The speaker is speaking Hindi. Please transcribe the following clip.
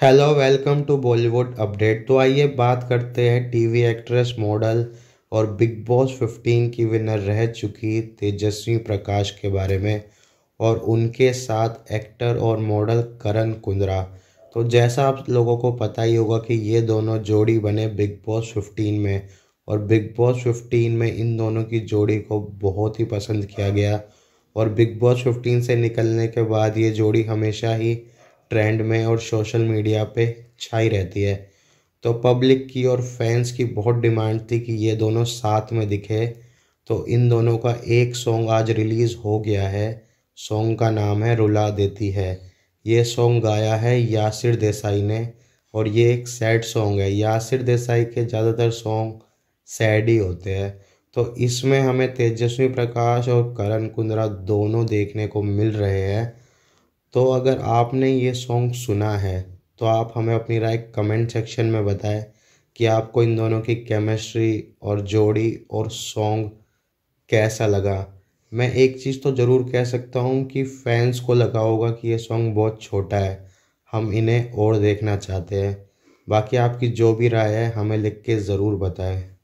Hello welcome to Bollywood update तो आइए बात करते हैं टीवी एक्ट्रेस मॉडल और बिग बॉस 15 की विनर रह चुकी तेजस्वी प्रकाश के बारे में और उनके साथ एक्टर और मॉडल करण कुंद्रा। तो जैसा आप लोगों को पता ही होगा कि ये दोनों जोड़ी बने बिग बॉस 15 में और बिग बॉस 15 में इन दोनों की जोड़ी को बहुत ही पसंद किया गया और बिग बॉस 15 से निकलने के बाद ये जोड़ी हमेशा ही ट्रेंड में और सोशल मीडिया पे छाई रहती है। तो पब्लिक की और फैंस की बहुत डिमांड थी कि ये दोनों साथ में दिखे। तो इन दोनों का एक सॉन्ग आज रिलीज़ हो गया है। सॉन्ग का नाम है रुला देती है। ये सॉन्ग गाया है यासिर देसाई ने और ये एक सैड सॉन्ग है। यासिर देसाई के ज़्यादातर सॉन्ग सैड ही होते हैं। तो इसमें हमें तेजस्वी प्रकाश और करण कुंद्रा दोनों देखने को मिल रहे हैं। तो अगर आपने ये सॉन्ग सुना है तो आप हमें अपनी राय कमेंट सेक्शन में बताएँ कि आपको इन दोनों की केमिस्ट्री और जोड़ी और सॉन्ग कैसा लगा। मैं एक चीज़ तो ज़रूर कह सकता हूँ कि फैंस को लगा होगा कि ये सॉन्ग बहुत छोटा है। हम इन्हें और देखना चाहते हैं। बाकी आपकी जो भी राय है, हमें लिख के ज़रूर बताएँ।